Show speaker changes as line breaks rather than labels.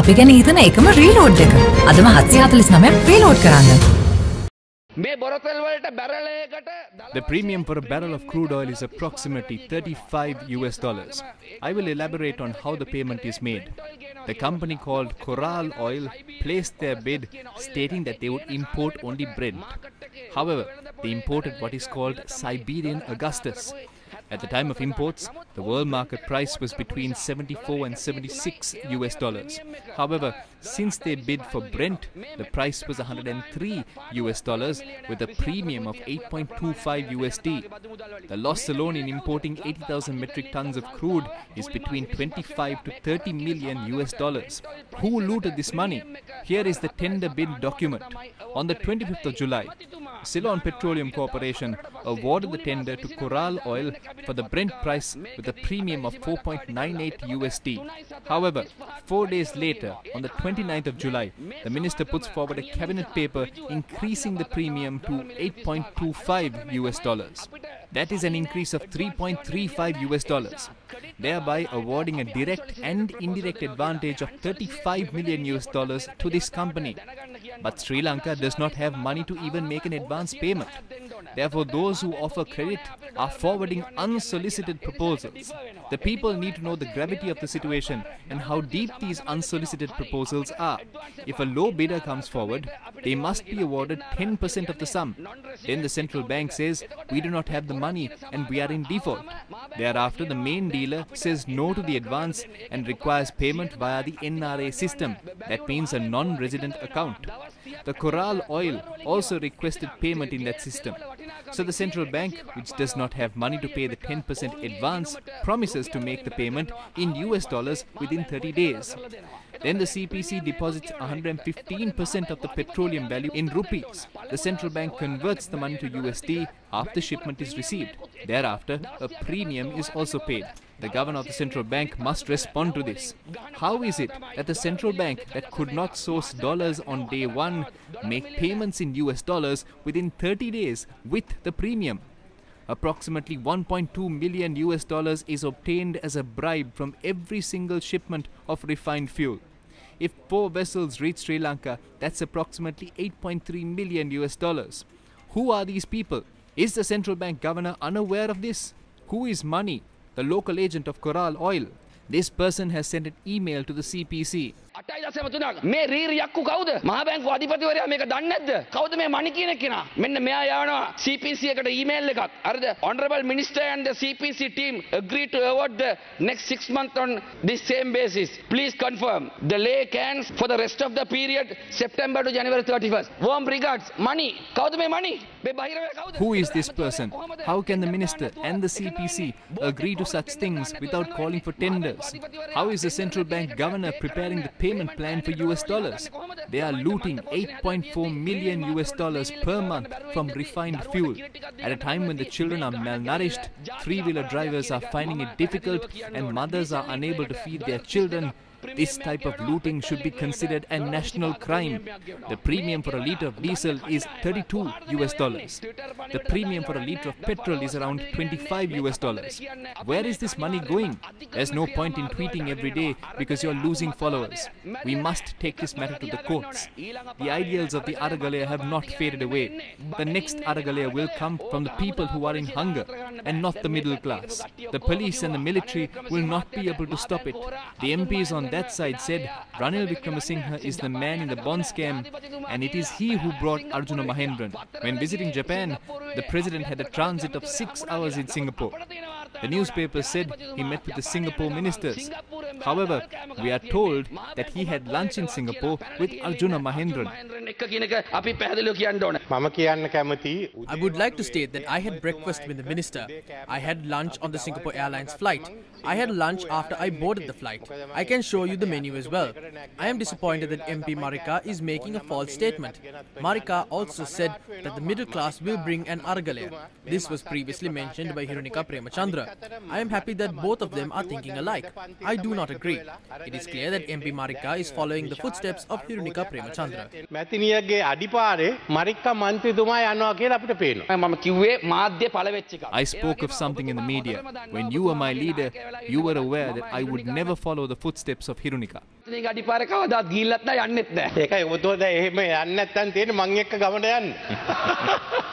අපි ගැන හිතන එකම රීලෝඩ් එක. අදම 749ක් රීලෝඩ් කරන්න.
The premium for a barrel of crude oil is approximately 35 US dollars. I will elaborate on how the payment is made. The company called Coral Oil placed their bid stating that they would import only Brent. However, they imported what is called Siberian Augustus. At the time of imports, the world market price was between 74 and 76 US dollars. However, since they bid for Brent, the price was 103 US dollars with a premium of 8.25 USD. The loss alone in importing 80,000 metric tons of crude is between 25 to 30 million US dollars. Who looted this money? Here is the tender bid document. On the 25th of July, Ceylon Petroleum Corporation awarded the tender to Coral Oil for the Brent price with a premium of 4.98 USD. However, four days later, on the 29th of July, the minister puts forward a cabinet paper increasing the premium to 8.25 US dollars. That is an increase of 3.35 US dollars, thereby awarding a direct and indirect advantage of 35 million US dollars to this company. But Sri Lanka does not have money to even make an advance payment. Therefore, those who offer credit are forwarding unsolicited proposals. The people need to know the gravity of the situation and how deep these unsolicited proposals are. If a low bidder comes forward, they must be awarded 10% of the sum. Then the central bank says, We do not have the money and we are in default. Thereafter, the main dealer says no to the advance and requires payment via the NRA system. That means a non resident account. The Coral Oil also requested payment in that system. So the central bank, which does not have money to pay the 10% advance, promises to make the payment in US dollars within 30 days. Then the CPC deposits 115% of the petroleum value in rupees. The central bank converts the money to USD after shipment is received. Thereafter, a premium is also paid. The governor of the central bank must respond to this. How is it that the central bank that could not source dollars on day one make payments in US dollars within 30 days with the premium? Approximately 1.2 million US dollars is obtained as a bribe from every single shipment of refined fuel. If four vessels reach Sri Lanka, that's approximately 8.3 million US dollars. Who are these people? Is the central bank governor unaware of this? Who is Mani, the local agent of Coral Oil? This person has sent an email to the CPC.
දෙදහසම තුනක් මේ රීරි යක්කු කවුද? මහ බැංකු අධිපතිවරයා මේක දන්නේ නැද්ද? කවුද මේ මණි කියන කෙනා? මෙන්න මෙයා යවනවා CPC එකට ඊමේල් එකක්. හරිද honorable minister and the CPC team agree to award the next 6 month on this same basis. Please confirm. The lay cans for the rest of the period September to January 31st warm regards. Mani කවුද මේ Mani
Who is this person? How can the minister and the CPC agree to such things without calling for tenders? How is the central bank governor preparing the payment plan for US dollars? They are looting 8.4 million US dollars per month from refined fuel. At a time when the children are malnourished, three wheeler drivers are finding it difficult, and mothers are unable to feed their children. This type of looting should be considered a national crime. The premium for a liter of diesel is 32 US dollars. The premium for a liter of petrol is around 25 US dollars. Where is this money going? There's no point in tweeting every day because you're losing followers. We must take this matter to the courts. The ideals of the Aragalaya have not faded away. The next Aragalaya will come from the people who are in hunger and not the middle class. The police and the military will not be able to stop it. The MPs on that side said Ranil Wickremesinghe is the man in the bond scam and it is he who brought Arjuna Mahendran. When visiting Japan, the president had a transit of six hours in Singapore. The newspaper said he met with the Singapore ministers. However, we are told that he had lunch in Singapore with Arjuna Mahendran.
I would like to state that I had breakfast with the minister. I had lunch on the Singapore Airlines flight. I had lunch after I boarded the flight. I can show you the menu as well. I am disappointed that MP Marikkar is making a false statement. Marikkar also said that the middle class will bring an Aragalaya. This was previously mentioned by Hirunika Premachandra. I am happy that both of them are thinking alike. I do not agree. It is clear that MP Marikkar is following the footsteps of Hirunika Premachandra.
අඩිපාරේ මන්ත්‍රතුමා යනවා කියලා අපිට පේනවා.
මම කිව්වේ මාධ්‍ය පලවෙච්ච එක.
I spoke of something in the media. When you were my leader, you were aware that I would never follow the footsteps of Hirunika.
ගඩිපාර කවදාත් ගිල්ලත්න යන්නෙත් නෑ.
ඒකයි ඔබතුමා දැන් එහෙම යන්නේ නැත්නම් තියෙන්නේ මං එක්ක ගමන යන්න.